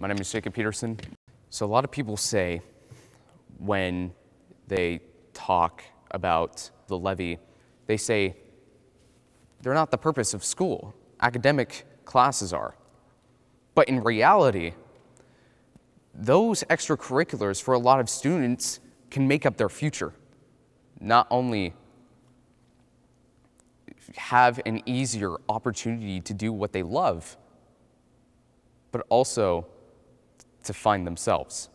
My name is Jacob Peterson. So, a lot of people say when they talk about the levy, they say they're not the purpose of school. Academic classes are. But in reality, those extracurriculars for a lot of students can make up their future. Not only have an easier opportunity to do what they love, but also to find themselves.